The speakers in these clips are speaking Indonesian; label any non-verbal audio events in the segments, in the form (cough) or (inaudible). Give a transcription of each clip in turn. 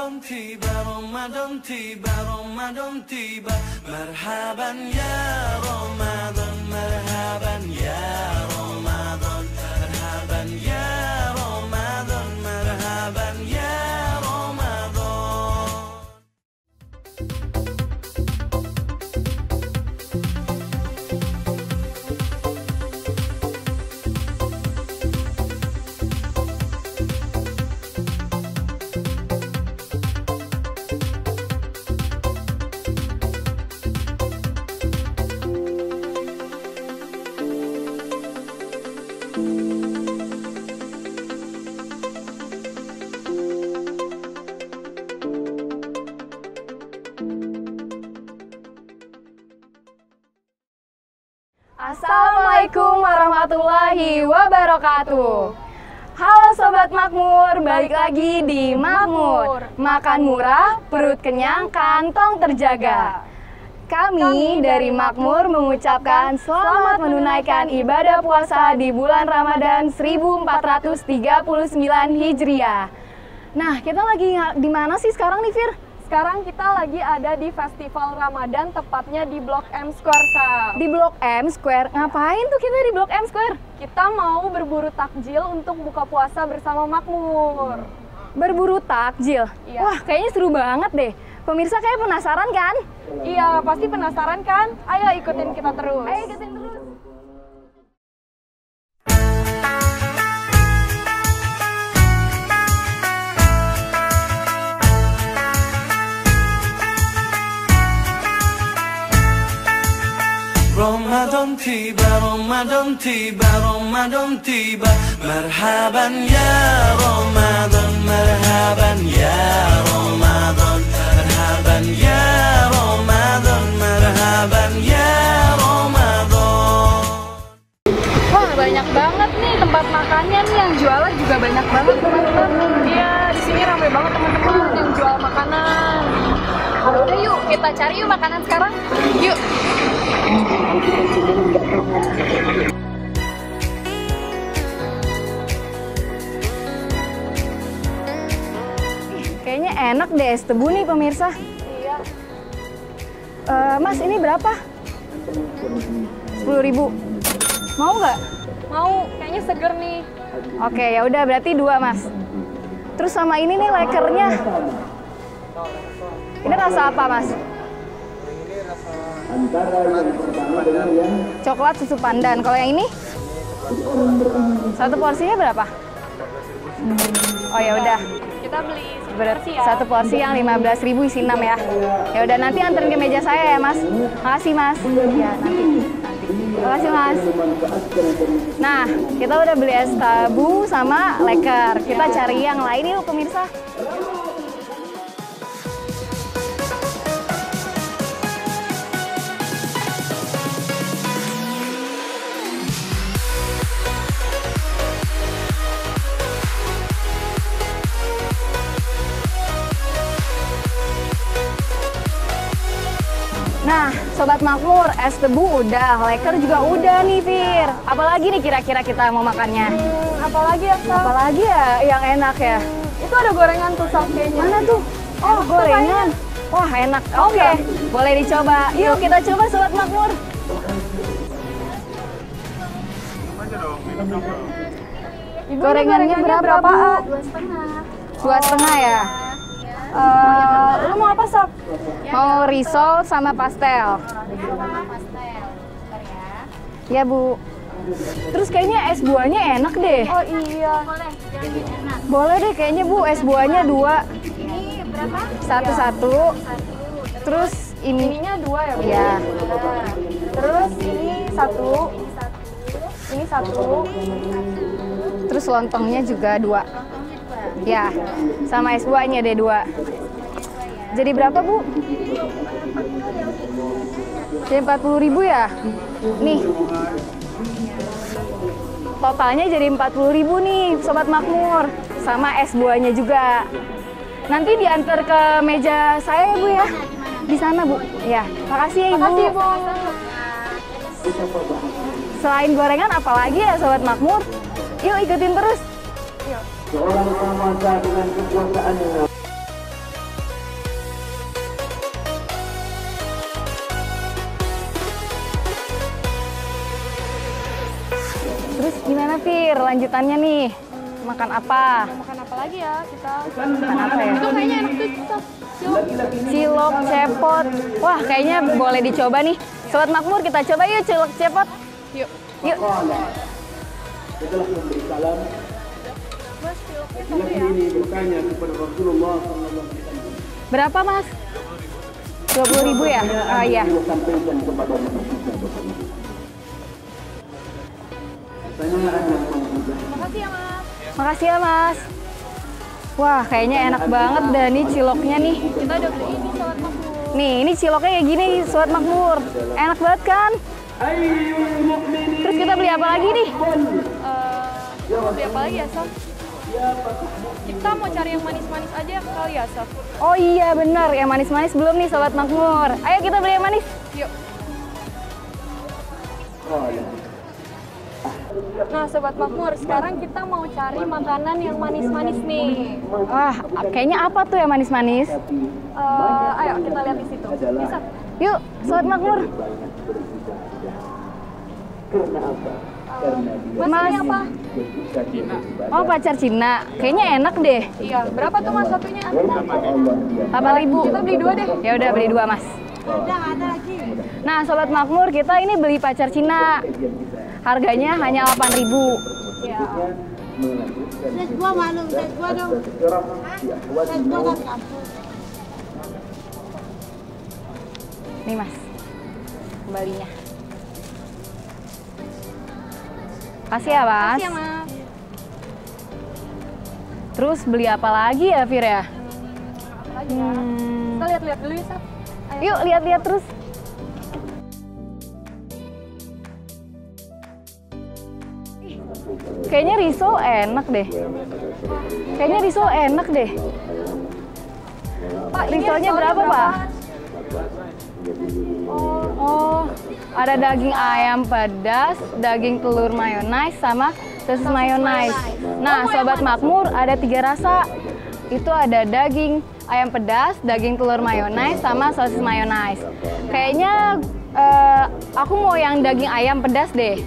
رمضان تيبا رمضان تيبا رمضان تيبا مرحبا يا رمضان مرحبا يا Assalamualaikum warahmatullahi wabarakatuh. Halo Sobat Makmur, balik lagi di Makmur. Makan murah, perut kenyang, kantong terjaga. Kami dari Makmur mengucapkan selamat menunaikan ibadah puasa di bulan Ramadan 1439 Hijriah. Nah, kita lagi di mana sih sekarang nih, Fir? Sekarang kita lagi ada di Festival Ramadan, tepatnya di Blok M Square, Sal. Di Blok M Square. Ngapain tuh kita di Blok M Square? Kita mau berburu takjil untuk buka puasa bersama Makmur. Berburu takjil. Iya. Wah, kayaknya seru banget deh. Pemirsa kayak penasaran kan? Iya, pasti penasaran kan? Ayo ikutin kita terus. Ayo ikutin terus. tiba Ramadan tiba Ramadan tiba. Marhaban ya Ramadan Marhaban ya Ramadan. Marhaban ya Ramadan Marhaban ya Ramadan. Wah banyak banget nih tempat makannya nih. Yang jualan juga banyak banget teman-teman. Iya di sini ramai banget teman-teman yang jual makanan. Ayo yuk kita cari yuk makanan sekarang. Enak deh es tebu nih pemirsa. Iya. Eh, mas ini berapa? 10.000 ribu. Mau nggak? Mau, kayaknya seger nih. Oke, ya udah berarti dua mas. Terus sama ini nih lekernya. Ini rasa apa mas? Coklat susu pandan. Kalau yang ini? Satu porsinya berapa? Oh ya udah. Kita beli Berat seperti ya. satu porsi yang 15.000 isi 6 ya. Ya udah nanti anterin ke meja saya ya, Mas. Makasih, Mas. Ya, nanti. nanti. Makasih, Mas. Nah, kita udah beli es tabu sama leker. Kita cari yang lain yuk, pemirsa. Nah, Sobat Makmur, es tebu udah, leker juga udah nih, Fir. Apalagi nih kira-kira kita mau makannya? Hmm, apalagi ya, Sal? Apalagi ya yang enak ya? Itu ada gorengan tuh, kayaknya. Mana tuh? Oh, gorengan. Wah, enak. Oh, Oke, iya. boleh dicoba. Yuk, kita coba Sobat Makmur. Ibu, Gorengannya berapa, Bu? Dua setengah. Dua setengah ya? Eh, lu mau apa, Sal? Mau risol sama pastel. Ya, Bu. Terus kayaknya es buahnya enak deh. Oh iya. Boleh deh kayaknya Bu, es buahnya dua. Ini berapa? Satu-satu. Terus ini Ininya dua ya, Bu? Iya. Terus ini satu. Ini satu. terus lontongnya juga dua. Ya, sama es buahnya deh dua. Jadi berapa Bu? Jadi 40 ribu ya? Nih. Totalnya jadi 40 ribu nih Sobat Makmur. Sama es buahnya juga. Nanti diantar ke meja saya ya Bu ya? Di sana Bu. Ya, makasih ya Ibu. Makasih, Bu. Selain gorengan apalagi ya Sobat Makmur? Yuk ikutin terus. Terus gimana Fir lanjutannya nih? Makan apa? Makan apa lagi ya kita? Makan apa ya? ya? Itu kayaknya enak tuh cilok cepot. Wah, kayaknya boleh dicoba nih. Sobat Makmur, kita coba yuk cilok cepot. Yuk. Yuk. Memberi salam, Ya. ini bertanya kepada Rasulullah sallallahu alaihi wasallam Berapa, Mas? 20 ribu ya? Oh iya. sampaikan kepada pertanyaan yang Makasih ya Mas. Makasih ya, Mas. Wah, kayaknya enak banget dah nih ciloknya nih. Kita udah beli ini sobat makmur. Nih, ini ciloknya kayak gini, Sobat Makmur. Enak banget kan? Terus kita beli apa lagi nih? Eh, mau beli apa lagi ya Sob? Kita mau cari yang manis-manis aja kali ya Sob. Oh iya benar, yang manis-manis belum nih Sobat Makmur. Ayo kita beli yang manis. Yuk. Nah, sobat makmur, sekarang kita mau cari makanan yang manis-manis nih. Wah, kayaknya apa tuh yang manis-manis? Eh, ayo kita lihat di situ. Bisa. Yuk, Sobat Makmur. karena apa karena Mas. apa? Beribadah Oh, pacar Cina. Kayaknya enak deh. Iya, berapa tuh mas satunya? dia 8 Kita beli dua deh. Ya udah beli dua, Mas. Nah, Sobat Makmur, kita ini beli pacar Cina. Harganya hanya 8.00000 Iya. melanjutkan Tes gua malu, tes gua dong. Tes gua kan. Nih, Mas. Kembalinya. Kasih ya, Mas. Makasih ya mas. Terus beli apa lagi ya, Fir ya? Apa lagi ya? Hmm. Kita lihat-lihat dulu ya. Ayo. Yuk, lihat-lihat terus. Kayaknya risol enak deh. Kayaknya risol enak deh. Pak, Risolnya risolnya berapa, Pak? Oh, Oh, ada daging ayam pedas, daging telur mayonnaise, sama sosis mayonnaise. Nah, sobat makmur ada tiga rasa. Itu ada daging ayam pedas, daging telur mayonnaise, sama sosis mayonnaise. Kayaknya eh, aku mau yang daging ayam pedas deh.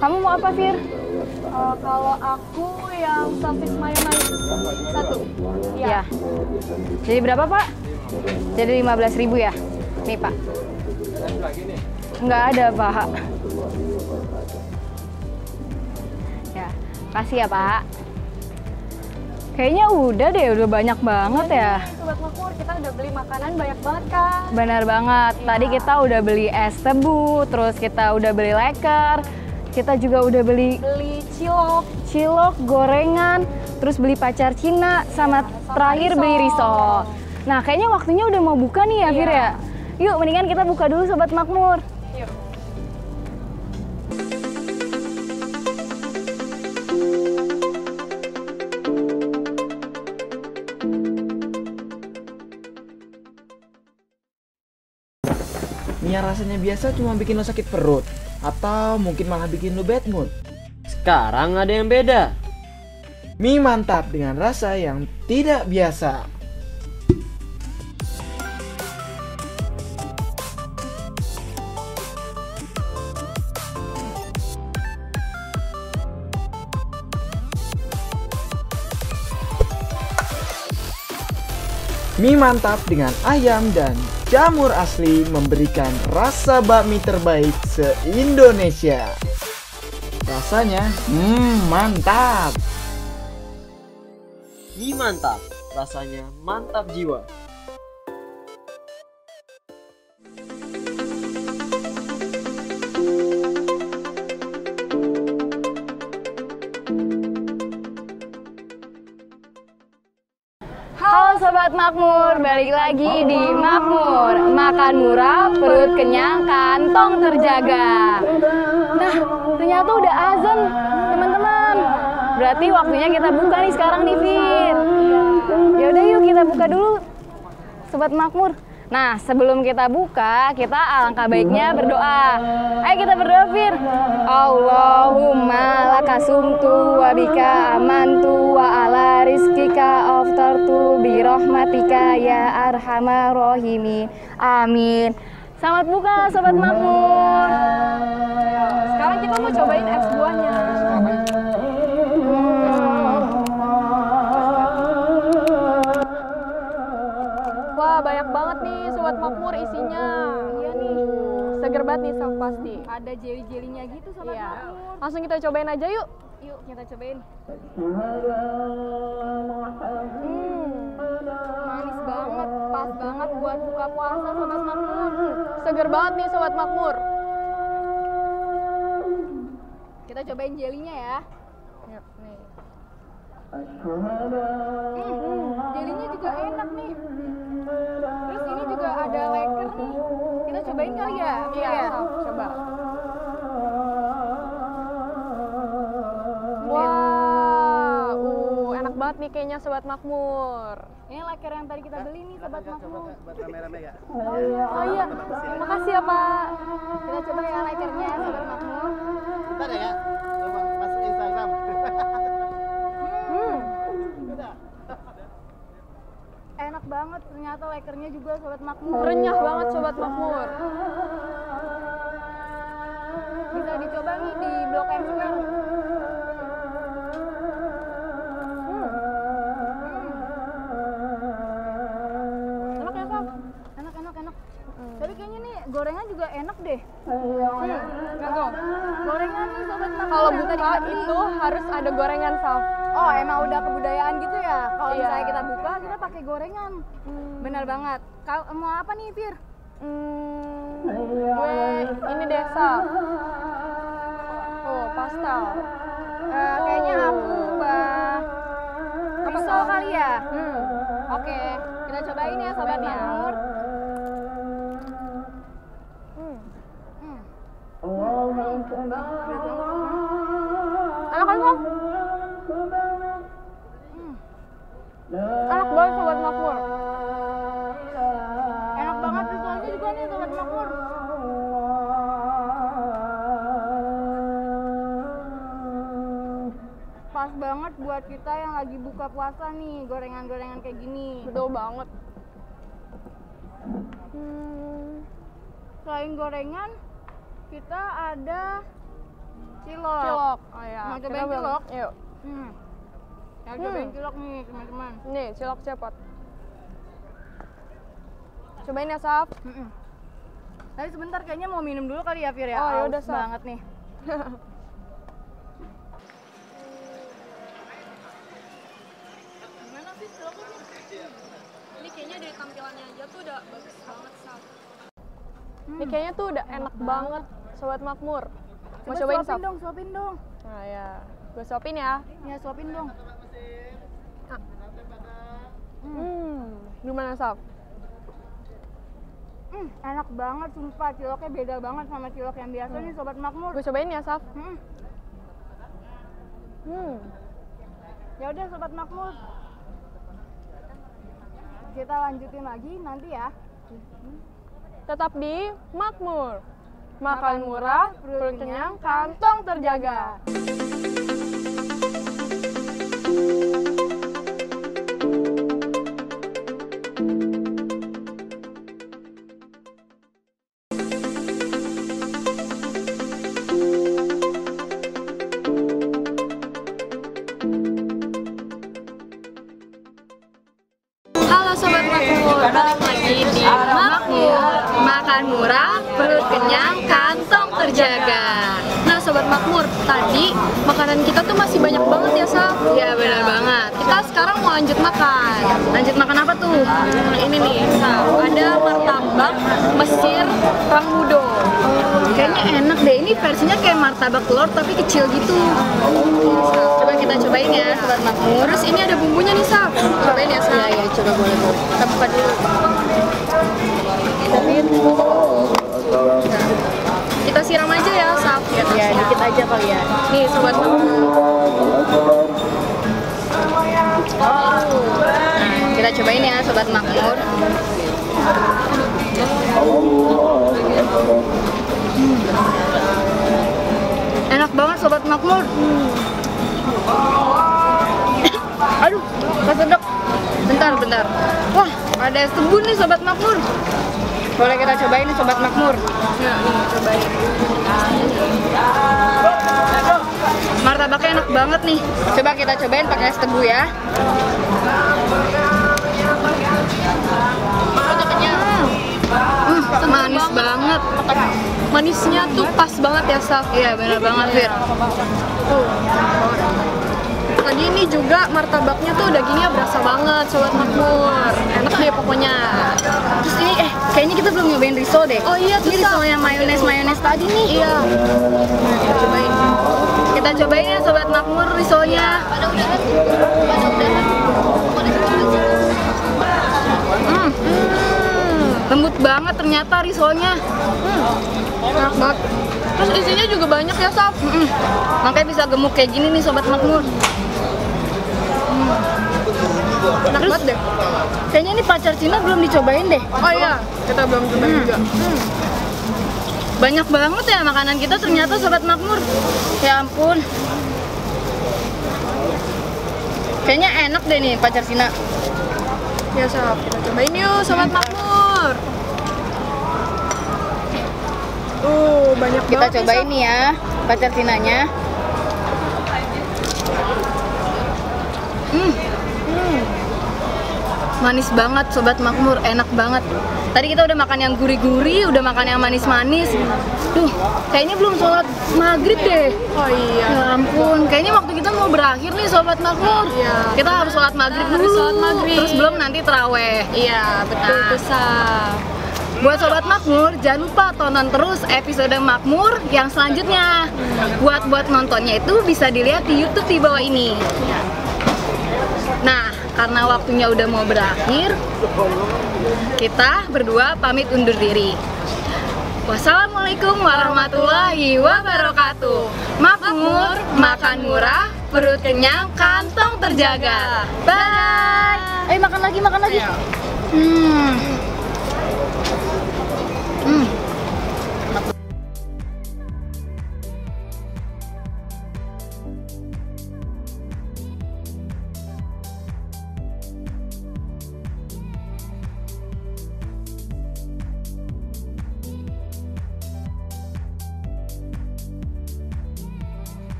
Kamu mau apa, Fir? eh, kalau aku yang sosis mayonnaise satu. Ya. Jadi berapa, Pak? Jadi 15.000 ya? Nih, Pak. Nggak ada, Pak. Ya, kasih ya, Pak. Kayaknya udah deh, udah banyak banget ya. Sobat makmur, kita udah beli makanan banyak banget kan? Benar banget. Tadi kita udah beli es tebu, terus kita udah beli leker, kita juga udah beli Beli cilok. cilok, gorengan, terus beli pacar Cina, sama terakhir beli risol. Nah, kayaknya waktunya udah mau buka nih ya, Fir ya. Yuk, mendingan kita buka dulu Sobat Makmur. Yuk. Rasanya biasa cuma bikin lo sakit perut Atau mungkin malah bikin lo bad mood Sekarang ada yang beda. Mie mantap dengan rasa yang tidak biasa Mie mantap dengan ayam dan jamur asli memberikan rasa bakmi terbaik se-Indonesia. Rasanya, hmm, mantap. Mie mantap, rasanya mantap jiwa. Sobat Makmur, balik lagi di Makmur. Makan murah, perut kenyang, kantong terjaga. Nah, ternyata udah azan teman-teman. Berarti waktunya kita buka nih sekarang nih Fir. Ya udah yuk kita buka dulu Sobat Makmur Nah, sebelum kita buka, kita alangkah baiknya berdoa. Ayo kita berdoa, Fir. Allahumma lakasumtu wa bika amantu wa ala rizkika aftartu bi rahmatika ya arhamar rahimin. Amin. Selamat buka Sobat Makmur. Sekarang kita mau cobain es Ada jeli-jelinya gitu Sobat Iya. Makmur. Langsung kita cobain aja yuk. Yuk kita cobain. Hmm, Manis banget, pas banget buat buka puasa Sobat Makmur. seger banget nih Sobat Makmur. Kita cobain jelinya ya. Yuk, nih. Hmm, jelinya juga enak nih. Terus ini juga ada leker nih. Kita cobain kali ya? Iya, Saf, coba. Nih kayaknya Sobat Makmur. Ini leker yang tadi kita beli nih Sobat Makmur. (laughs) Oh iya, terima kasih ya Pak. Kita coba ya lekernya Sobat Makmur. (laughs) Hmm, Enak banget ternyata lekernya juga Sobat Makmur. renyah banget Sobat Makmur. Bisa dicoba nih di Blok M Square. Gorengan juga enak deh. Hmm, nggak tuh. Gorengan nih Sobat. Kalau buka itu harus ada gorengan Saf. Oh emang udah kebudayaan gitu ya? Kalau Iya. misalnya kita buka, kita pakai gorengan. Benar banget. Kau mau apa nih, Fir? Hmm, gue ini deh Saf. Oh, pastel. Eh, kayaknya aku mbak pisau kali ya? Hmm, Oke, kita cobain ya Sobat. Makmur. Enak kan Saf? Enak banget Sobat Makmur. Enak banget pisaunya juga nih Sobat Makmur. Pas banget buat kita yang lagi buka puasa nih, gorengan-gorengan kayak gini. Betul banget. Hmm, Selain gorengan, kita ada cilok. cilok. Oh iya. Mau kita cobain belum- cilok? Yuk. Hmm. Ya, Hmm. cobain cilok nih teman-teman. Nih, cilok cepot. Cobain ya, Saf. Mm-mm. Tapi sebentar kayaknya mau minum dulu kali ya Fir ya. Oh, yaudah, Haus Saf. banget nih. Gimana sih ciloknya? Ini kayaknya dari tampilannya aja tuh udah bagus banget, Saf. Hmm. Ini kayaknya tuh udah enak banget, Sobat Makmur. Mau Coba cobain, suapin dong, suapin dong. Nah, ya. Gue suapin ya. Ya, suapin dong. Hmm, gimana, Saf? Hmm, enak banget sumpah. Ciloknya beda banget sama cilok yang biasa nih Sobat Makmur. Gue cobain ya, Saf. Hmm. Hmm. Ya udah Sobat Makmur. Kita lanjutin lagi nanti ya. Tetap di Makmur. Makan murah, perut kenyang, kantong terjaga. Banyak banget ya, Saf? Ya benar banget Kita sekarang mau lanjut makan. Lanjut makan apa tuh? Hmm, ini nih, Saf. Ada martabak Mesir Rambudo. Kayaknya enak deh, ini versinya kayak martabak telur tapi kecil gitu Coba kita cobain ya Sobat Makmur Terus ini ada bumbunya nih, Saf. Cobain ya, Saf. Ya, ya, coba boleh boleh Kita buka dulu Kita siram aja ya, Saf. Ya, dikit aja kali ya. Nih, Sobat Makmur. Nah, kita cobain ya Sobat Makmur. Enak banget Sobat Makmur. Aduh, kesedek Bentar, bentar. Wah, ada es kebun nih Sobat Makmur Boleh kita cobain nih Sobat Makmur. Cobain. Martabaknya enak banget nih. Coba kita cobain pakai es tebu ya. Hmm, manis banget. Manisnya tuh pas banget ya, Saf. Iya benar banget Fir. Tuh. Tadi ini juga martabaknya tuh dagingnya berasa banget, Sobat Makmur. Enak deh pokoknya. Terus ini eh kayaknya kita belum nyobain risol deh. Oh iya, ini Saf. yang mayones mayones tadi nih. Iya. Nah, kita cobain. Kita cobain ya Sobat Makmur risolnya. Hmm. Lembut banget ternyata risolnya. Enak banget. Terus isinya juga banyak ya, Saf. Mm-mm. Makanya bisa gemuk kayak gini nih Sobat Makmur. Enak banget deh. Kayaknya ini pacar Cina belum dicobain deh. Oh iya, kita belum cobain juga. Banyak banget ya makanan kita ternyata Sobat Makmur. Ya ampun. Kayaknya enak deh nih pacar Cina. Ya, Saf. Kita cobain yuk, Sobat Makmur. Tuh, banyak Kita banget Saf. nih ya pacar Cinanya. Hmm. Manis banget Sobat Makmur, enak banget. Tadi kita udah makan yang gurih-gurih, udah makan yang manis-manis. Duh, kayaknya belum sholat maghrib deh. Oh iya. Ya ampun, kayaknya waktu kita mau berakhir nih Sobat Makmur. Iya. Kita harus sholat maghrib Harus dulu. sholat maghrib. Terus belum nanti terawih. Iya, betul Nah. Saf. Buat Sobat Makmur, jangan lupa tonton terus episode Makmur yang selanjutnya. Buat buat nontonnya itu bisa dilihat di YouTube di bawah ini. Nah, karena waktunya udah mau berakhir, kita berdua pamit undur diri. Wassalamualaikum warahmatullahi wabarakatuh. Makmur, makan murah, perut kenyang, kantong terjaga. Bye. Ayo makan lagi, makan lagi. Hmm.